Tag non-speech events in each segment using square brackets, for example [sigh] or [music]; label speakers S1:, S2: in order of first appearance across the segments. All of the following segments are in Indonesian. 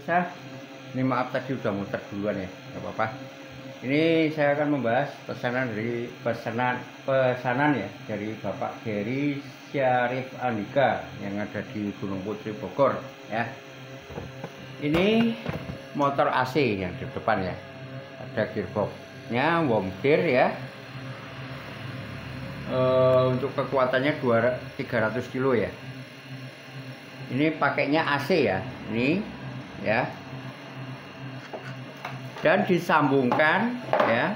S1: Bisa. Ini maaf tadi udah muter duluan ya, nggak apa-apa. Ini saya akan membahas pesanan dari pesanan pesanan ya dari Bapak Gary Syarif Andika yang ada di Gunung Putri Bogor ya. Ini motor AC yang di depan ya. Ada gearboxnya, warm gear ya. E, untuk kekuatannya 200, 300 kilo ya. Ini pakainya AC ya. Ini ya. Dan disambungkan ya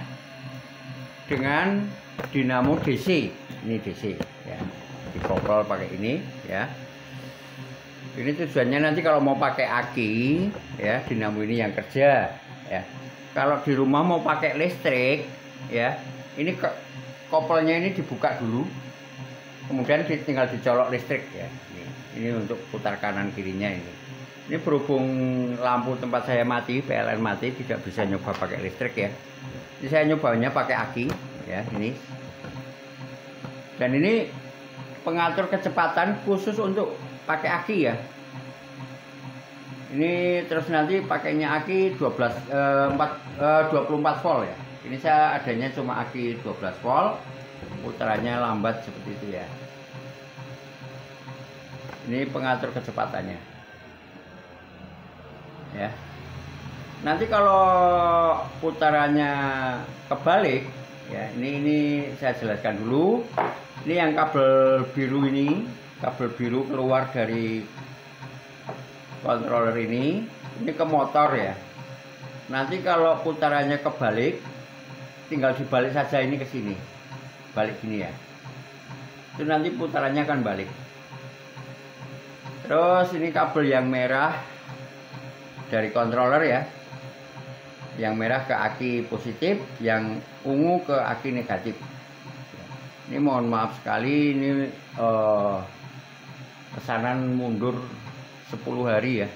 S1: dengan dinamo DC ini DC ya. Dikoprol pakai ini ya. Ini tujuannya nanti kalau mau pakai aki ya dinamo ini yang kerja ya. Kalau di rumah mau pakai listrik ya ini ke, koplnya ini dibuka dulu. Kemudian tinggal dicolok listrik ya. Ini, ini untuk putar kanan kirinya ini ini berhubung lampu tempat saya mati PLN mati tidak bisa nyoba pakai listrik ya. Ini saya nyobanya pakai aki ya ini. Dan ini pengatur kecepatan khusus untuk pakai aki ya. Ini terus nanti pakainya aki 12 eh, 4, eh, 24 volt ya. Ini saya adanya cuma aki 12 volt putarannya lambat seperti itu ya. Ini pengatur kecepatannya ya. Nanti kalau putarannya kebalik ya ini ini saya jelaskan dulu. Ini yang kabel biru ini kabel biru keluar dari controller ini. Ini ke motor ya. Nanti kalau putarannya kebalik tinggal dibalik saja ini ke sini. Balik gini ya. Itu nanti putarannya akan balik. Terus ini kabel yang merah dari controller ya. Yang merah ke aki positif yang ungu ke aki negatif. Ini mohon maaf sekali ini uh, pesanan mundur 10 hari ya.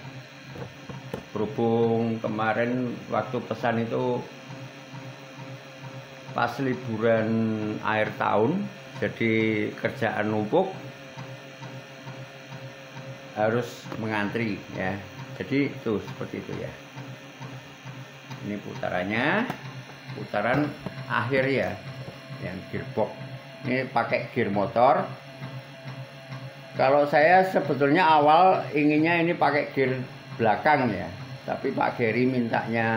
S1: Berhubung kemarin waktu pesan itu pas liburan air tahun jadi kerjaan numpuk harus mengantri ya jadi itu seperti itu ya. Ini putarannya. Putaran akhir ya. Yang gearbox. Ini pakai gear motor. Kalau saya sebetulnya awal inginnya ini pakai gear belakang ya. Tapi Pak Geri mintanya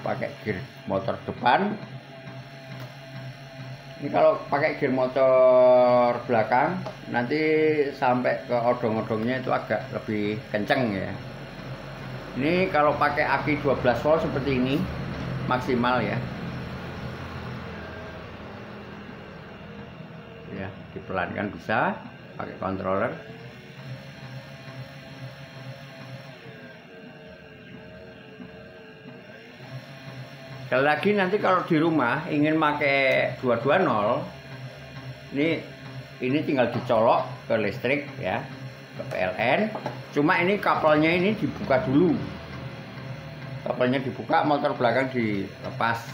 S1: pakai gear motor depan. Ini kalau pakai gear motor belakang nanti sampai ke odong-odongnya itu agak lebih kenceng ya ini kalau pakai aki 12 volt seperti ini maksimal ya. Ya dipelankan bisa pakai controller. Sekali lagi nanti kalau di rumah ingin pakai 220 ini ini tinggal dicolok ke listrik ya ke PLN cuma ini kabelnya ini dibuka dulu. Kabelnya dibuka motor belakang dilepas.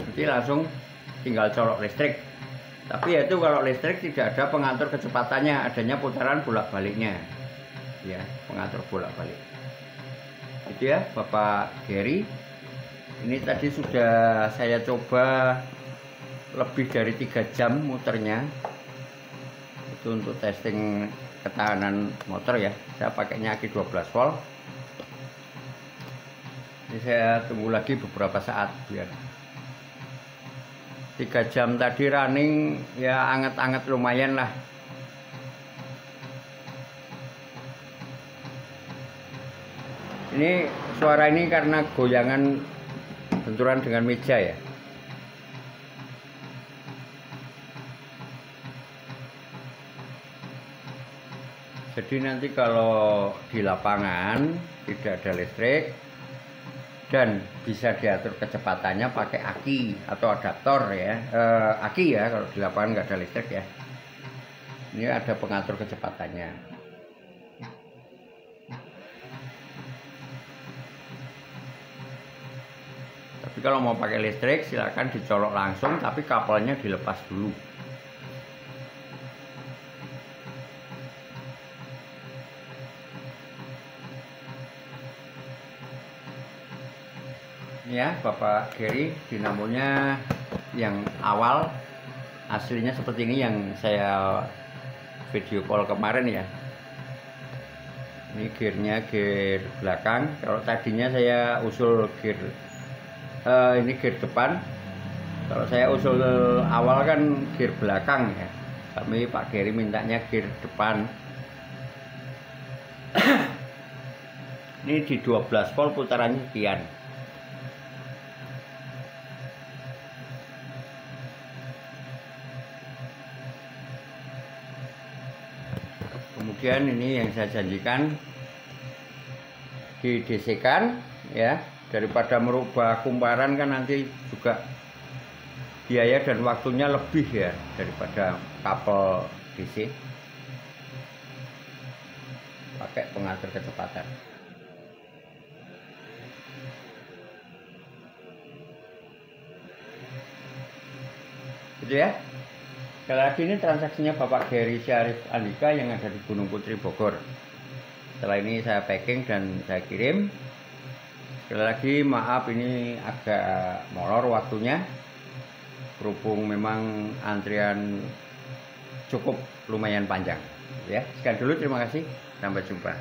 S1: Nanti langsung tinggal colok listrik. Tapi itu kalau listrik tidak ada pengatur kecepatannya adanya putaran bolak baliknya ya pengatur bolak balik itu ya Bapak Gary. Ini tadi sudah saya coba lebih dari tiga jam muternya itu untuk testing ketahanan motor ya. Saya pakainya aki 12 volt. Ini saya tunggu lagi beberapa saat biar tiga jam tadi running ya anget-anget lumayan lah. Ini suara ini karena goyangan benturan dengan meja ya jadi nanti kalau di lapangan tidak ada listrik dan bisa diatur kecepatannya pakai aki atau adaptor ya. E, aki ya kalau di lapangan nggak ada listrik ya. Ini ada pengatur kecepatannya. Tapi kalau mau pakai listrik silahkan dicolok langsung tapi kabelnya dilepas dulu ya Bapak Gary dinamonya yang awal aslinya seperti ini yang saya video call kemarin ya. Ini gearnya gear belakang. Kalau tadinya saya usul gear uh, ini gear depan. Kalau saya usul awal kan gear belakang ya. Tapi Pak Gary mintanya gear depan. [coughs] Ini di 12 volt putarannya sekian kemudian ini yang saya janjikan di DC kan ya. Daripada merubah kumparan kan nanti juga biaya dan waktunya lebih ya daripada kabel DC pakai pengatur kecepatan. Gitu ya sekali lagi ini transaksinya Bapak Gary Syarif Andika yang ada di Gunung Putri Bogor. Setelah ini saya packing dan saya kirim. Sekali lagi maaf ini agak molor waktunya. Berhubung memang antrian cukup lumayan panjang. Ya sekian dulu terima kasih. Sampai jumpa